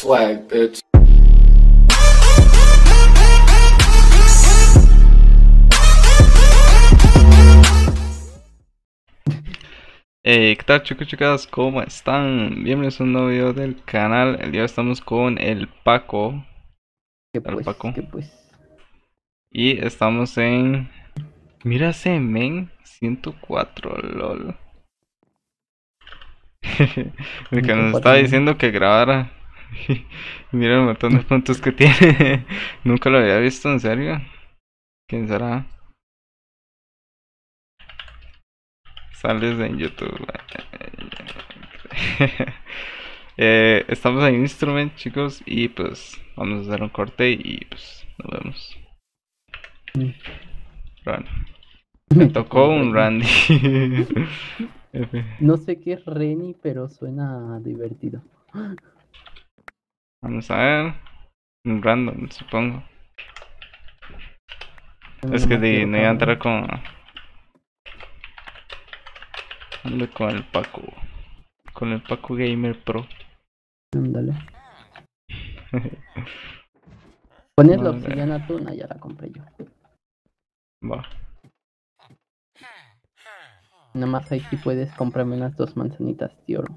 swag, bitch. Hey, ¿qué tal chicos chicas? ¿Cómo están? Bienvenidos a un nuevo video del canal. El día de hoy estamos con el Paco ¿Qué pues? Paco. ¿Qué pues? y estamos en... Mira ese men, 104, lol. El que nos 104 estaba diciendo que grabara. Mira el montón de puntos que tiene. Nunca lo había visto, en serio. ¿Quién será? Sales en YouTube. Eh, estamos en Instrument, chicos, y pues vamos a hacer un corte y pues nos vemos. Run. Me tocó un Randy. No sé qué es Reni, pero suena divertido. Vamos a ver. Un random, supongo. Es que di- no iba a entrar con. Ando con el Paco. Con el Paco Gamer Pro. Ándale. Pones la obsidiana tuna, ya la compré yo. Va. Nada más ahí sí puedes comprarme unas dos manzanitas de oro.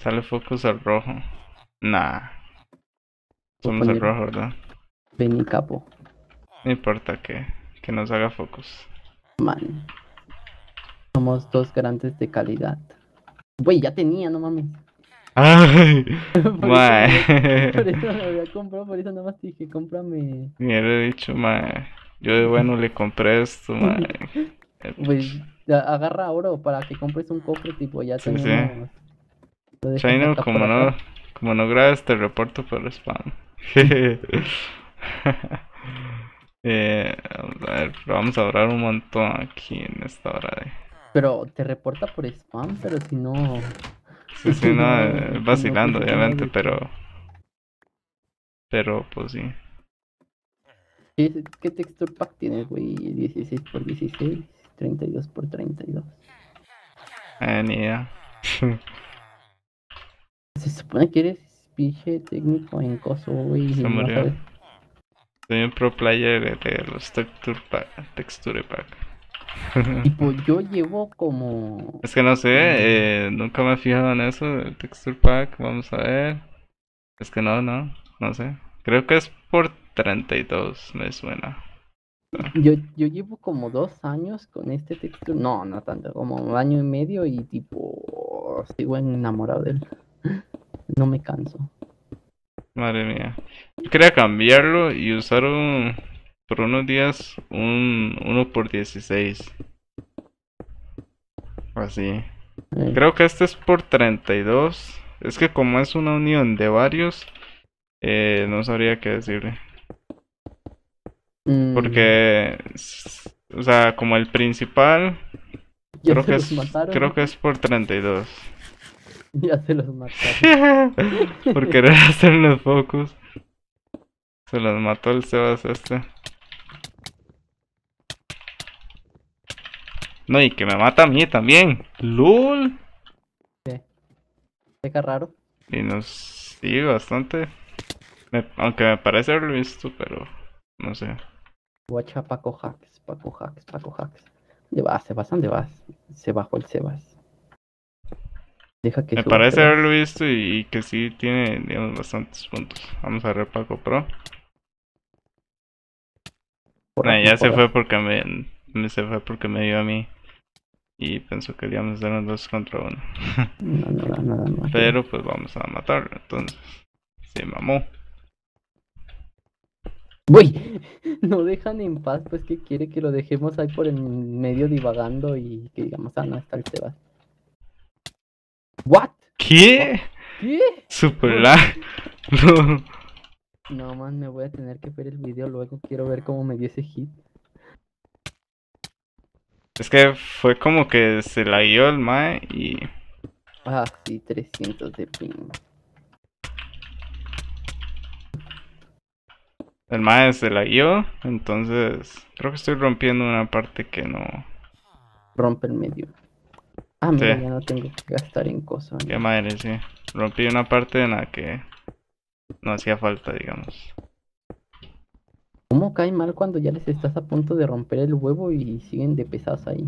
Sale focus al rojo. Nah. Somos el rojo, ¿verdad? Ven y capo. No importa que, que nos haga focus. Man. Somos dos garantes de calidad. Güey, ya tenía, no mames. ¡Ay! Por eso Mae. Por eso lo había comprado, por eso nada más dije, cómprame. Me hubiera dicho, mae. Yo de bueno le compré esto, mae. Pues agarra oro para que compres un cofre tipo ya Sí, sí. tenemos. Chino, acá como no. Como no grabes, te reporto por spam. eh, a ver, vamos a orar un montón aquí en esta hora de. Pero te reporta por spam, pero si no. Sí, sí, no, eh, vacilando, obviamente, pero. Pero, pues sí. ¿Qué, qué texture pack tienes, güey? 16 por 16, 32 por 32. Eh, ni idea. Se supone que eres pinche técnico en coso, güey. y Se no murió. sabes. Soy un pro player de, los texture pack. Texture pack. Tipo, yo llevo como. Es que no sé, eh, nunca me he fijado en eso del texture pack. Vamos a ver. Es que no, no, no sé. Creo que es por 32, me suena. Yo, yo llevo como dos años con este texture. No, no tanto, como un año y medio y tipo. Sigo enamorado de él. No me canso. Madre mía. Yo quería cambiarlo y usar un, por unos días un 1 por 16. Así. Eh, Creo que este es por 32. Es que como es una unión de varios, eh, no sabría qué decirle. mm, Porque, o sea, como el principal, creo que es, creo que es por 32. Ya se los mataron. Por querer hacer los focus. Se los mató el Sebas este. No, y que me mata a mí también. ¡Lul! Deja raro. Y nos sigue bastante. Me- aunque me parece haberlo visto, pero no sé. Guacha Paco Hacks, Paco Hacks, Paco Hacks. ¿Dónde vas, Sebas? ¿Dónde vas? Se bajó el Sebas. Deja que Me parece haberlo visto y, y que sí tiene, digamos, bastantes puntos. Vamos a ver Paco Pro. Por Nah, aquí, ya se fue porque me, me se fue porque me dio a mí. Y pensó que íbamos a hacer un dos contra uno. No, nada, nada, no. Pero pues vamos a matarlo. Entonces, se mamó. Güey, no dejan en paz, pues que quiere que lo dejemos ahí por el medio divagando y que digamos, ah, no, está el Sebas. ¿What? ¿Qué? ¿Qué? Super lag. No. No, man, me voy a tener que ver el video luego. Quiero ver cómo me dio ese hit. Es que fue como que se la guió el mae y. Ah, sí, 300 de ping. El mae se la guió. Entonces, creo que estoy rompiendo una parte que no. Rompe el medio. Ah, mira, Sí. ya no tengo que gastar en cosas. Qué madre, sí. Rompí una parte en la que no hacía falta, digamos. ¿Cómo cae mal cuando ya les estás a punto de romper el huevo y siguen de pesados ahí?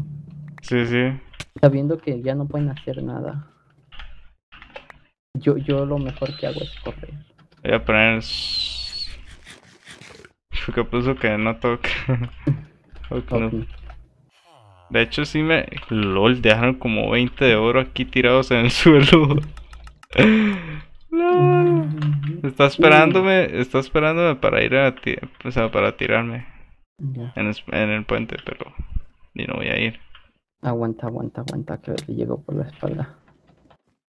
Sí, sí. Sabiendo que ya no pueden hacer nada. Yo, yo lo mejor que hago es correr. Voy a poner... Porque puso que no no. De hecho, sí me. LOL, dejaron como 20 de oro aquí tirados en el suelo. No. Está esperándome, está esperándome para ir a ti- o sea, para tirarme Ya. en, es- en el puente, pero ni no voy a ir. Aguanta, aguanta, aguanta, que le llegó por la espalda.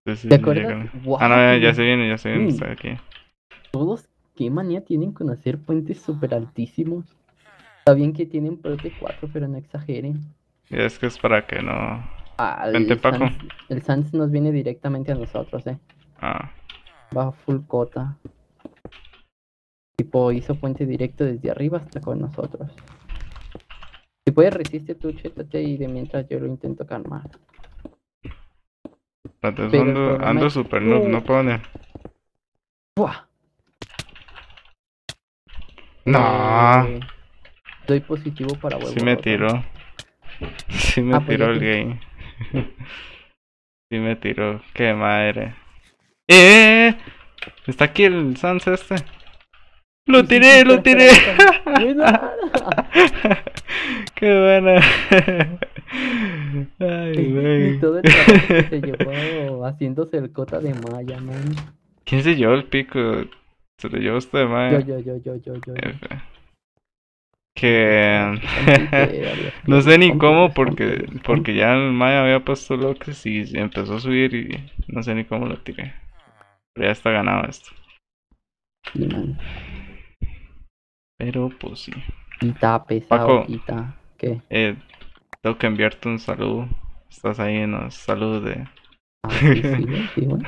Entonces, ¿Te sí, acuerdas? Guau, Ah, no, ya, ya se viene, ya se viene, Mm. está aquí. Todos, qué manía tienen con hacer puentes súper altísimos. Está bien que tienen de 4, pero no exageren. Y es que es para que no. Ah, el Vente, Paco. Sans- el Sans nos viene directamente a nosotros, eh. Ah, Va full cota. Tipo, hizo puente directo desde arriba hasta con nosotros. Si puedes, resiste tú, chétate y de mientras yo lo intento calmar. Pero ando, ando es- super noob, no ni. ¡Buah! No, Eh, doy positivo para huevo. sí me tiró. Sí me Ah, pues tiró el game. Sí me tiró, qué madre. ¡Eh! Está aquí el Sans este. Lo sí, tiré, lo tiré. Qué buena. Ay, Y güey. todo el trabajo que se llevó haciéndose el cota de Maya, man. ¿Quién se llevó el pico? Se lo llevó usted, Yo, mae. yo, yo, yo, yo, yo. yo. F. Que no sé ni cómo porque porque ya el Maya había puesto Locres y empezó a subir y no sé ni cómo lo tiré. Pero ya está ganado esto. Pero pues sí. Paco. ¿Qué? Eh, tengo que enviarte un saludo. Estás ahí en los saludos de. Ah, sí, sí, güey, sí, güey.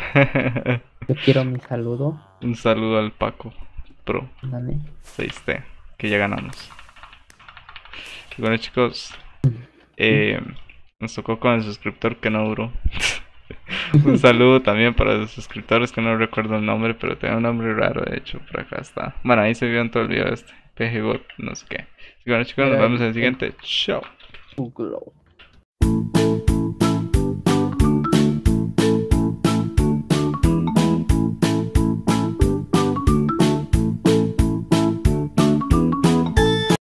Yo quiero mi saludo. un saludo al Paco Pro Dale. 6T, que ya ganamos. Y bueno chicos, eh, nos tocó con el suscriptor que no duró. un saludo también para los suscriptores que no recuerdo el nombre, pero tiene un nombre raro de hecho, por acá está. Bueno, ahí se vio en todo el video este, PGGOT, no sé qué. Y bueno chicos, nos vemos en el siguiente. Chao.